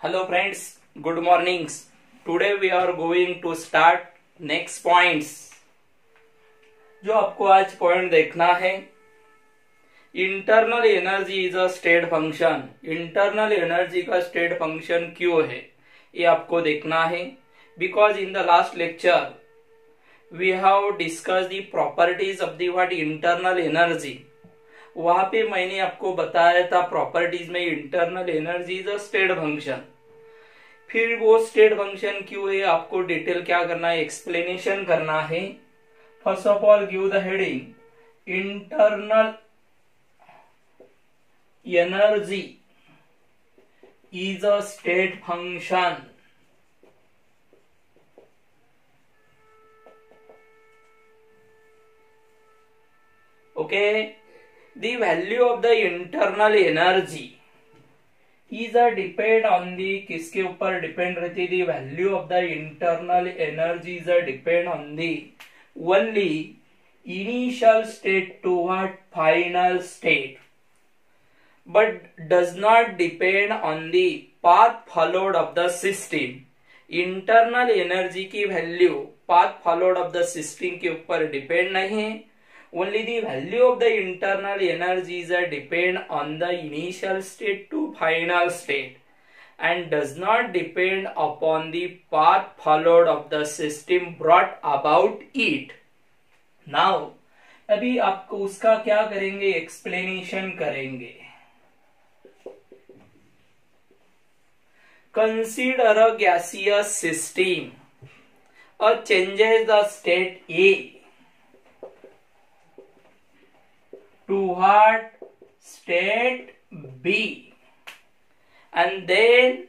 Hello friends, good mornings. Today we are going to start next points. जो आपको आज point देखना है internal energy is a state function internal energy का state function क्यों है ये आपको देखना है because in the last lecture we have discuss the properties of the what internal energy वहाँ पे मैंने आपको बताया था प्रॉपर्टीज़ में internal energy is a state function फिर वो स्टेट फ़ंक्शन क्यों है, आपको डिटेल क्या करना है एक्सप्लेनेशन करना है? First of all give the heading internal energy is a state function okay the value of the internal energy is a depend on the किसके ऊपर डिपेंड रहती the value of the internal energy is a depend on the only initial state to what final state but does not depend on the path followed of the system internal energy की value path followed of the system के ऊपर depend नहीं है only the value of the internal energies are depend on the initial state to final state and does not depend upon the path followed of the system brought about it now अभी आपको उसका क्या करेंगे explanation करेंगे consider a gaseous system or changes the state A to what state B and then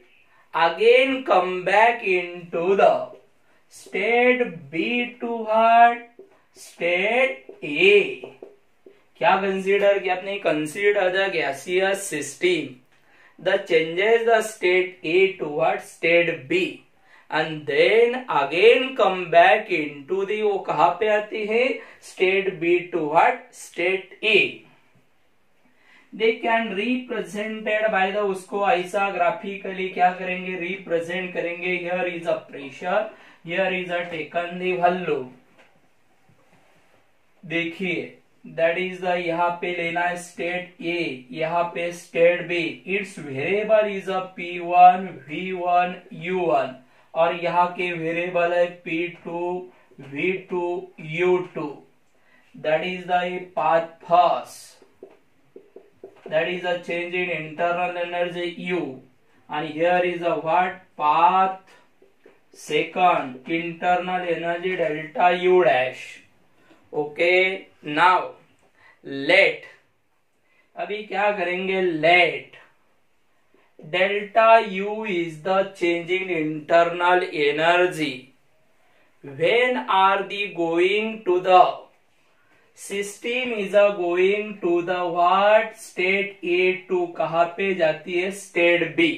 again come back into the state B to what state A क्या consider किया आपने consider gaseous system the changes the state A toward state B and then again come back in to the वो कहा पे आती है? State B to what state A they can represented by the उसको ऐसा graphically क्या करेंगे? Represent करेंगे. Here is a pressure here is a taken the value देखिए दैट इज़ द यहाँ पे लेना है स्टेट ए यहाँ पे state B it's variable is a P one V one U one और यहाँ के वेरिएबल है P2, V2, U2, U two that is thus that is a change in internal energy U and here is a what path second internal energy delta U dash okay now let अभी क्या करेंगे? Let delta u is the change in internal energy when are the going to the system is a going to the what state a to कहा पे जाती है state b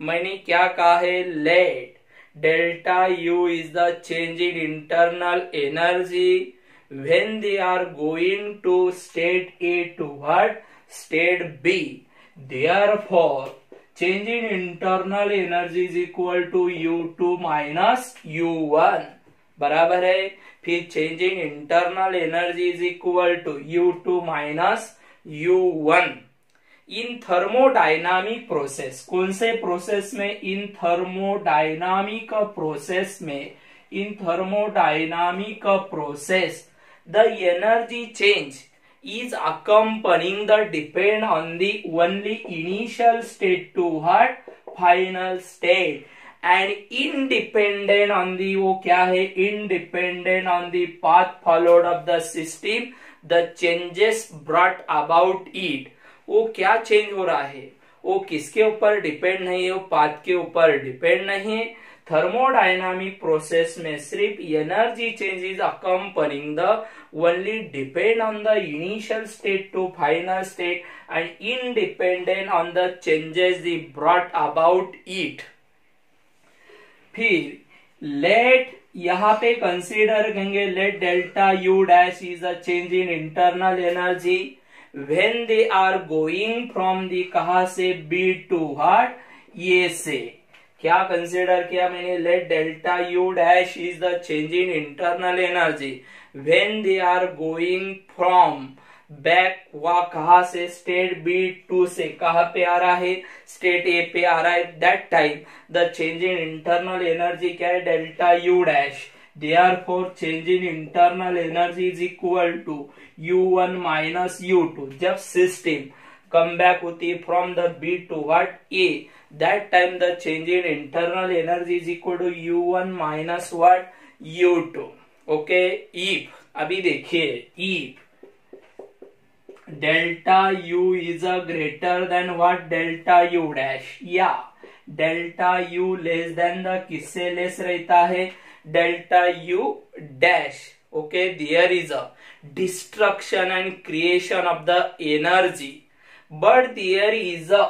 मैंने क्या कहा है let delta U is the change in internal energy when they are going to state A to what state B therefore change in internal energy is equal to U2 minus U1 बराबर है? फिर change in internal energy is equal to U2 minus U one in thermodynamic process कौन से process में? In thermodynamic process में। In thermodynamic process the energy change is accompanying the depend on the only initial state to what final state and independent on the वो क्या है independent on the path followed of the system the changes brought about it वो क्या change हो रहा है वो किसके ऊपर डिपेंड नहीं है वो पाथ के ऊपर डिपेंड नहीं है थर्मोडाइनामिक प्रोसेस में सिर्फ़ energy changes accompanying the only depend on the initial state to final state and independent on the changes the brought about it फिर लेट यहाँ पे कंसीडर करेंगे let delta U dash is a change in internal energy when they are going from the कहा से B to what? ये से. क्या consider किया मैंने? Let delta U dash is the change in internal energy when they are going from back वह कहा से? स्टेट बी टू से कहा पे आ रहा है? स्टेट ए पे आ रहा है. That time the change in internal energy क्या है? Delta U dash therefore, change in internal energy is equal to u1 minus u2 जब सिस्टम कम बैक होती है from the B to what a. that time the change in internal energy is equal to u1 minus what u2 okay if अभी देखिए if delta u is a greater than what delta u dash या delta u less than the किससे less रहता है delta u dash okay there is a destruction and creation of the energy but there is a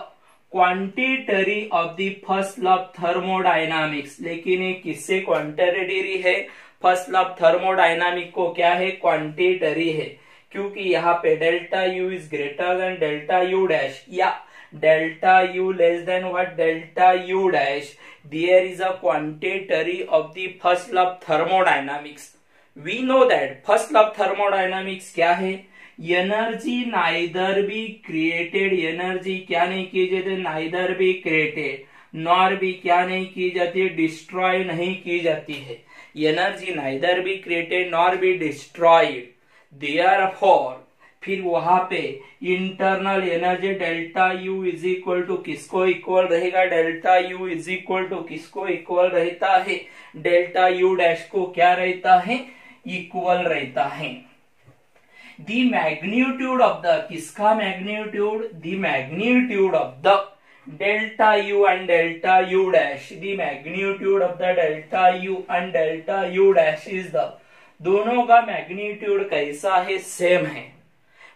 quantity of the first law of thermodynamics लेकिन ये किससे contradictory है? First law of thermodynamic को क्या है? क्वांटिटरी है। क्योंकि यहाँ पे delta U is greater than delta U dash या delta U less than what delta U dash there is a quantity of the first law of thermodynamics we know that first law of thermodynamics क्या है? Energy neither be created energy क्या नहीं की जाती? Neither be created nor भी क्या नहीं की जाती? है डिस्ट्रॉय नहीं की जाती है। Energy neither be created nor be destroyed therefore फिर वहाँ पे internal energy delta U is equal to किसको इक्वल रहेगा? Delta U is equal to किसको इक्वल रहता है? डेल्टा यू डैश को क्या रहता है? इक्वल रहता है। द मैग्नीट्यूड ऑफ़ द किसका magnitude the magnitude of the delta u and delta u dash the magnitude of the delta u and delta u dash is the दोनों का magnitude कैसा है? सेम है।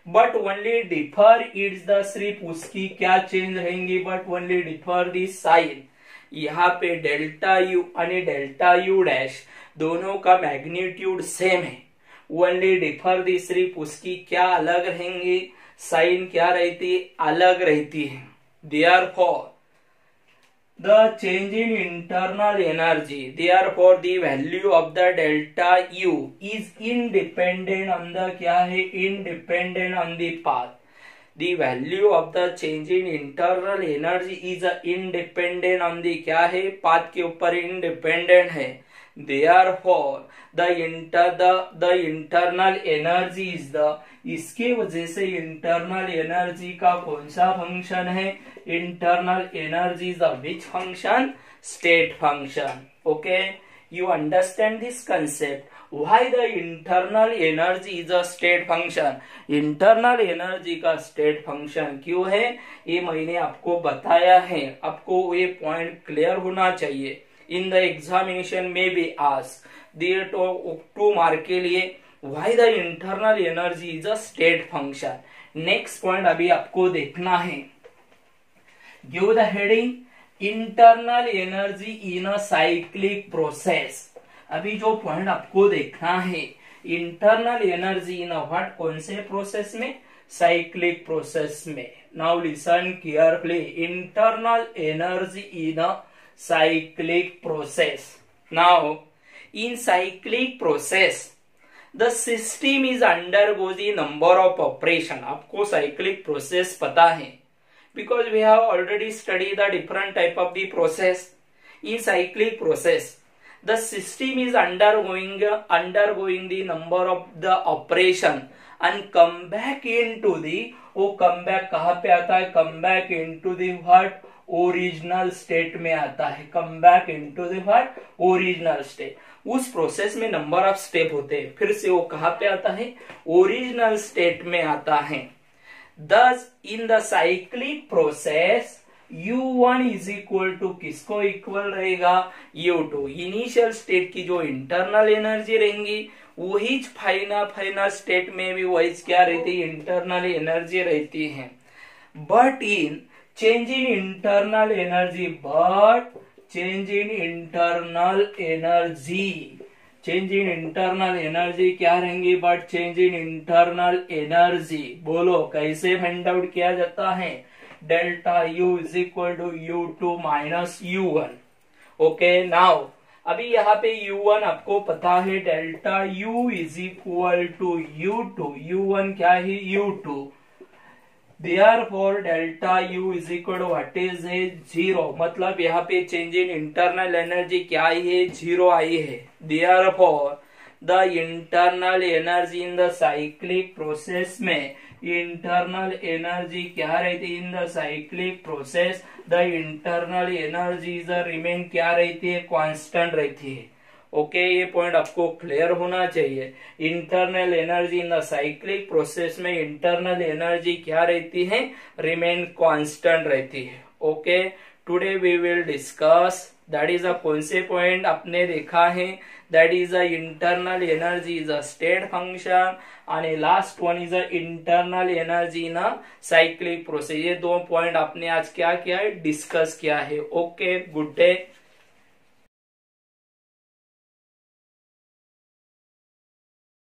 But only differ it's the सिर्फ़ उसकी क्या change रहेंगी? But only differ the sign यहाँ पे डेल्टा यू आणि डेल्टा यू डैश दोनों का मैग्नीट्यूड सेम है। वनली डिफर तीसरी पुस्की क्या अलग रहेंगे साइन क्या रहती अलग रहती है they are for the change in internal energy they are for the value of the delta U is independent on the क्या है independent on the path the value of the change in internal energy is independent on the क्या है path के ऊपर independent है therefore the inter the the internal energy is the इसके वजह से इंटरनल एनर्जी का कौन सा फ़ंक्शन है internal energy is a which function state function okay you understand this concept why the internal energy is a state function internal energy का state function क्यों है ये मैंने आपको बताया है आपको ये पॉइंट क्लियर होना चाहिए इन द एग्जामिनेशन में बी आस तो टू मार्क के लिए why the internal energy is a state function next point अभी आपको देखना है। Give the heading internal energy in a cyclic process अभी जो पॉइंट आपको देखना है internal energy in a what कौन से प्रोसेस में? साइक्लिक प्रोसेस में। Now listen carefully internal energy in a cyclic process now in cyclic process the system is undergoes number of operation आपको साइक्लिक प्रोसेस पता है because we have already studied the different type of the process in cyclic process the system is undergoing undergoing the number of the operation and come back into the वो come back कहाँ पे आता है come back into that original state में आता है। Come back in to that original state उस process में नंबर ऑफ़ स्टेप होते हैं। फिर से वो कहाँ पे आता है? ओरिजिनल स्टेट में आता है। Thus, in the cyclic process, U1 is equal to किसको इक्वल रहेगा? U2 इनिशियल स्टेट की जो इंटरनल एनर्जी रहेंगी वही फाइनल फाइनल स्टेट में भी वही क्या रहती है? इंटरनल एनर्जी रहती है। But in change in internal energy but change in internal energy change in internal energy क्या रहेंगी? But change in internal energy बोलो, कैसे फाइंड आउट किया जाता है? Delta U is equal to U two minus U one okay now अभी यहाँ पे u1 आपको पता है delta u is equal to U two U one क्या है? U2 for delta U is equal to what is है zero मतलब यहाँ पे चेंज इन इंटरनल एनर्जी क्या आई है? ज़ीरो आई है. For the internal energy in the cyclic process में इंटरनल एनर्जी क्या रहती है? In the cyclic process the internal energy the remain क्या रहती है? कांस्टेंट रहती है. ओके ये पॉइंट आपको क्लियर होना चाहिए। Internal energy in the cyclic process में इंटरनल एनर्जी क्या रहती है? रिमेन कांस्टेंट रहती है। Okay today we will discuss that is a कौन से पॉइंट आपने देखा है? That is a internal energy is a state function आणि last one is a internal energy in a cyclic process ये दो पॉइंट आपने आज क्या किया है? डिस्कस किया है। Okay good day